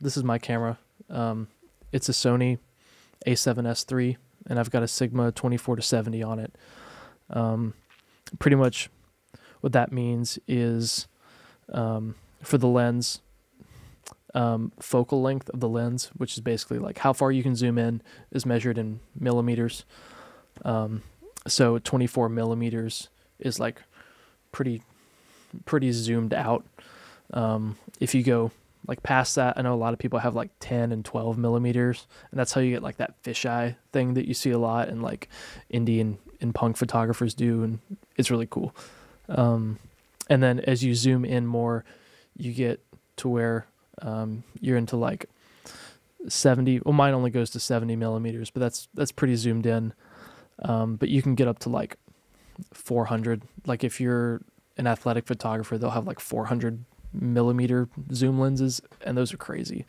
this is my camera. Um, it's a Sony A7S III, and I've got a Sigma 24 to 70 on it. Um, pretty much, what that means is um, for the lens, um, focal length of the lens, which is basically like how far you can zoom in, is measured in millimeters. Um, so 24 millimeters is like pretty pretty zoomed out. Um, if you go like past that, I know a lot of people have like 10 and 12 millimeters, and that's how you get like that fisheye thing that you see a lot and like indie and, and punk photographers do, and it's really cool. Um, and then as you zoom in more, you get to where um, you're into like 70. Well, mine only goes to 70 millimeters, but that's that's pretty zoomed in. Um, but you can get up to like 400. Like if you're an athletic photographer, they'll have like 400 millimeter zoom lenses, and those are crazy.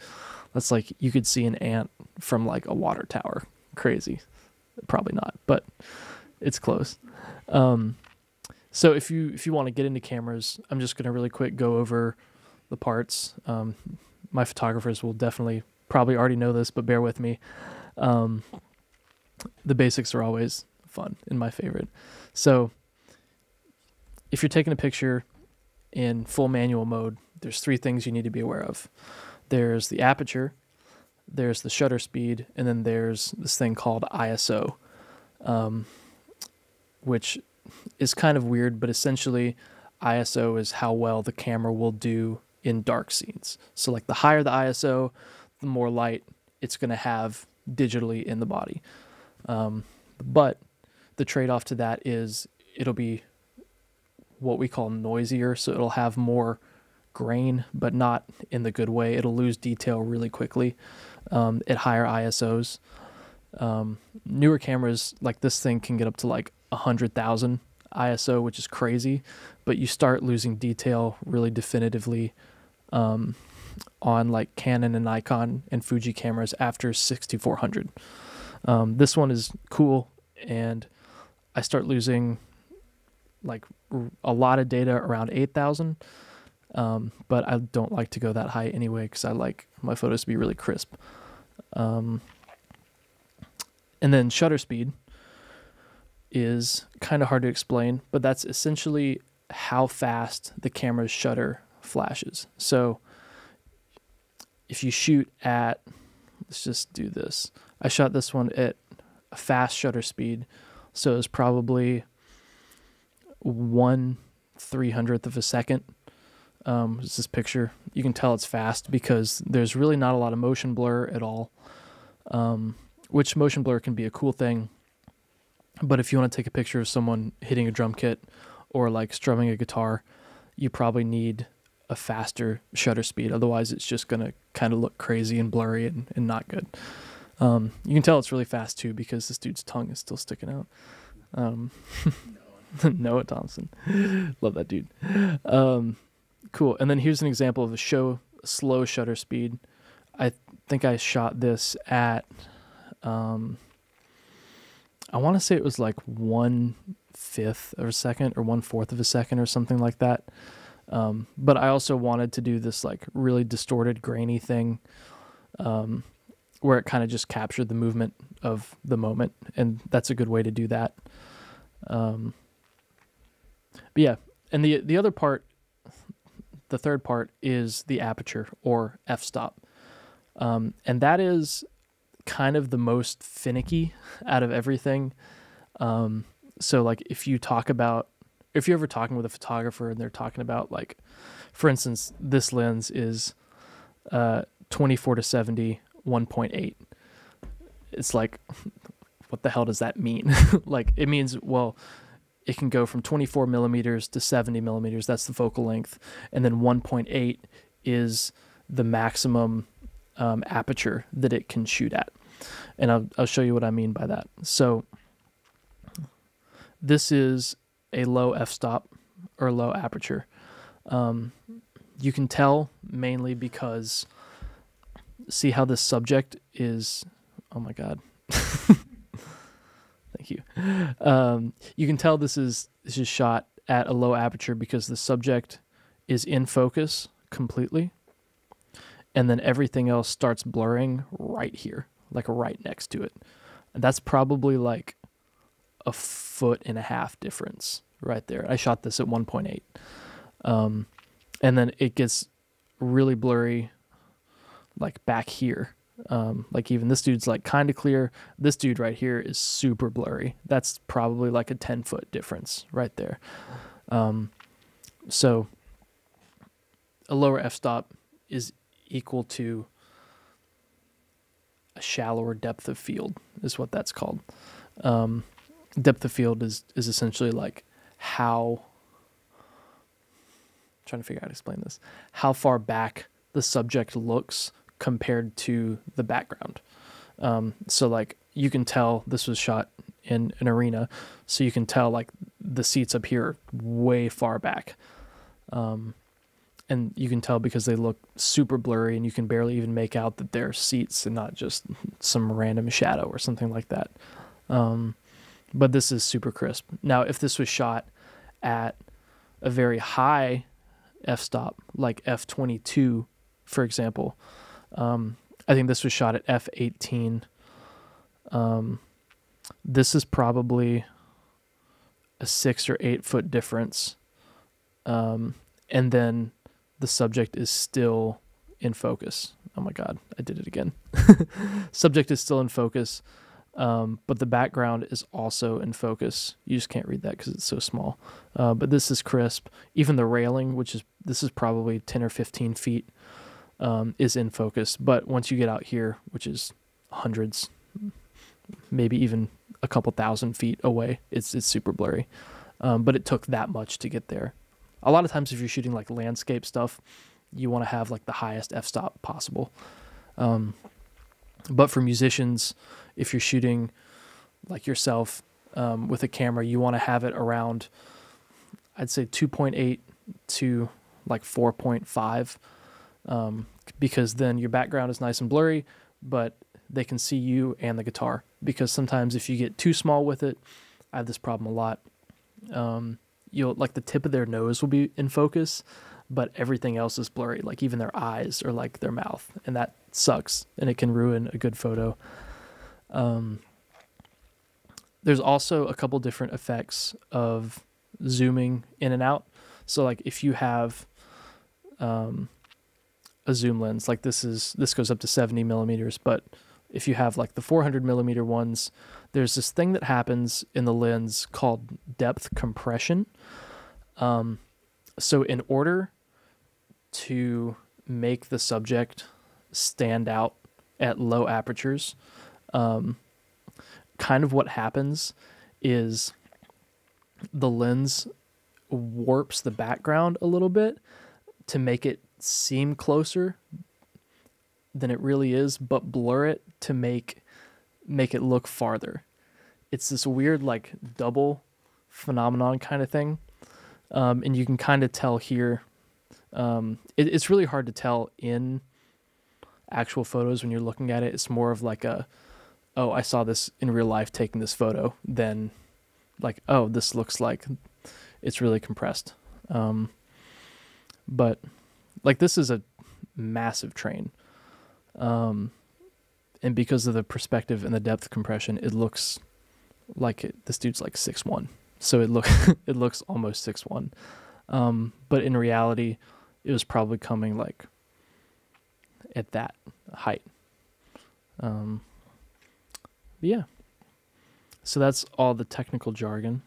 That's like you could see an ant from like a water tower. Crazy. Probably not, but it's close. Um, so if you if you want to get into cameras, I'm just gonna really quick go over the parts. Um, my photographers will definitely probably already know this, but bear with me. Um, the basics are always fun and my favorite. So if you're taking a picture in full manual mode, there's three things you need to be aware of. There's the aperture, there's the shutter speed, and then there's this thing called ISO, um, which is kind of weird, but essentially ISO is how well the camera will do in dark scenes. So like the higher the ISO, the more light it's going to have digitally in the body. Um, but the trade-off to that is it'll be what we call noisier, so it'll have more grain, but not in the good way. It'll lose detail really quickly um, at higher ISOs. Um, newer cameras like this thing can get up to like a hundred thousand ISO, which is crazy, but you start losing detail really definitively um, on like Canon and Nikon and Fuji cameras after 6400. Um, this one is cool, and I start losing like a lot of data around 8000. Um, but I don't like to go that high anyway because I like my photos to be really crisp. Um, and then shutter speed is kind of hard to explain, but that's essentially how fast the camera's shutter flashes. So if you shoot at, let's just do this. I shot this one at a fast shutter speed, so it's probably one three hundredth of a second. Um, is this picture? You can tell it's fast because there's really not a lot of motion blur at all. Um, which motion blur can be a cool thing, but if you want to take a picture of someone hitting a drum kit or like strumming a guitar, you probably need a faster shutter speed. Otherwise, it's just gonna kind of look crazy and blurry and, and not good. Um, you can tell it's really fast too because this dude's tongue is still sticking out. Noah Thompson, love that dude. Um, cool. And then here's an example of a show slow shutter speed. I think I shot this at, um, I want to say it was like one fifth of a second or one fourth of a second or something like that. Um, but I also wanted to do this like really distorted, grainy thing, um, where it kind of just captured the movement of the moment, and that's a good way to do that. Um, but yeah, and the the other part, the third part is the aperture or f-stop, um, and that is kind of the most finicky out of everything. Um, so like if you talk about if you're ever talking with a photographer and they're talking about like for instance this lens is uh 24 to 70 1.8 it's like what the hell does that mean? Like it means well it can go from 24 millimeters to 70 millimeters that's the focal length and then 1.8 is the maximum um, aperture that it can shoot at and I'll, I'll show you what i mean by that so this is a low f-stop or low aperture. Um, you can tell mainly because see how this subject is. Oh my god. Thank you. Um, you can tell this is this is shot at a low aperture because the subject is in focus completely, and then everything else starts blurring right here, like right next to it. And that's probably like a foot and a half difference right there. I shot this at 1.8. Um, and then it gets really blurry like back here. Um, like even this dude's like kind of clear. This dude right here is super blurry. That's probably like a 10 foot difference right there. Um, so a lower f-stop is equal to a shallower depth of field is what that's called. Um, depth of field is is essentially like how I'm trying to figure out how to explain this how far back the subject looks compared to the background. Um, so like you can tell this was shot in an arena, so you can tell like the seats up here way far back. Um, and you can tell because they look super blurry and you can barely even make out that they're seats and not just some random shadow or something like that. Um, but this is super crisp. Now, if this was shot at a very high f-stop, like f22, for example, um, I think this was shot at f18. Um, this is probably a six or eight foot difference. Um, and then the subject is still in focus. Oh my God, I did it again. subject is still in focus, um, but the background is also in focus. You just can't read that because it's so small. Uh, but this is crisp. Even the railing, which is this is probably 10 or 15 feet, um, is in focus. But once you get out here, which is hundreds, maybe even a couple thousand feet away, it's it's super blurry. Um, but it took that much to get there a lot of times if you're shooting like landscape stuff, you want to have like the highest f-stop possible. Um, but for musicians, if you're shooting like yourself um, with a camera, you want to have it around, I'd say 2.8 to like 4.5, um, because then your background is nice and blurry, but they can see you and the guitar. Because sometimes if you get too small with it, I have this problem a lot. Um, you'll like the tip of their nose will be in focus, but everything else is blurry, like even their eyes or like their mouth, and that sucks, and it can ruin a good photo. Um, there's also a couple different effects of zooming in and out. So like if you have um, a zoom lens, like this is this goes up to 70 millimeters, but if you have like the 400 millimeter ones, there's this thing that happens in the lens called depth compression. Um, so, in order to make the subject stand out at low apertures, um, kind of what happens is the lens warps the background a little bit to make it seem closer than it really is, but blur it to make make it look farther. It's this weird like double phenomenon kind of thing, um, and you can kind of tell here. Um, it, it's really hard to tell in actual photos when you're looking at it. It's more of like a, oh, I saw this in real life taking this photo, than like, oh, this looks like it's really compressed. Um, but like this is a massive train. Um, and because of the perspective and the depth compression, it looks like it, this dude's like six one. So it look it looks almost six one, um, but in reality, it was probably coming like at that height. Um, yeah. So that's all the technical jargon.